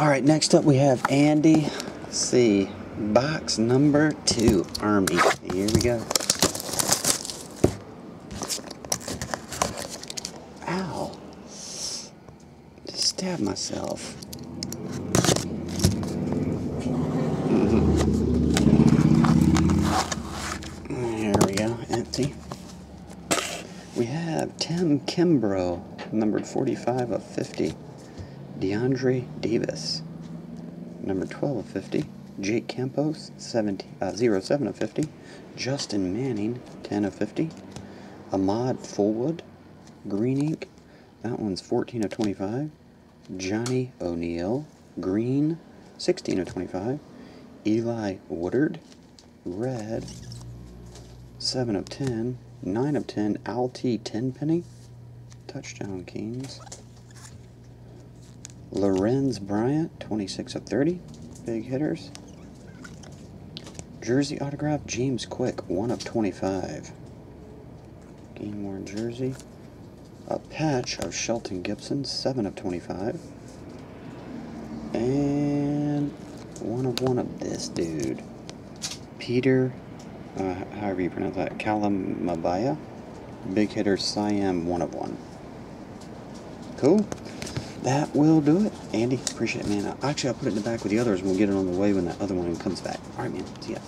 All right, next up we have Andy C. Box number two, Army. Here we go. Ow. Just stabbed myself. Mm-hmm. There we go, empty. We have Tim Kimbrough, numbered 45 of 50. DeAndre Davis, number 12 of 50. Jake Campos, 70, uh, 07 of 50. Justin Manning, 10 of 50. Ahmad Fulwood, green ink. That one's 14 of 25. Johnny O'Neill, green, 16 of 25. Eli Woodard, red, 7 of 10. 9 of 10. Altee Tenpenny, touchdown Kings. Lorenz Bryant, 26 of 30. Big hitters. Jersey autograph, James Quick, 1 of 25. Game worn jersey. A patch of Shelton Gibson, 7 of 25. And one of one of this dude. Peter, uh, however you pronounce that, Kalamabaya. Big hitter, Siam, 1 of 1. Cool. That will do it. Andy, appreciate it, man. Actually, I'll put it in the back with the others and we'll get it on the way when that other one comes back. All right, man. See ya.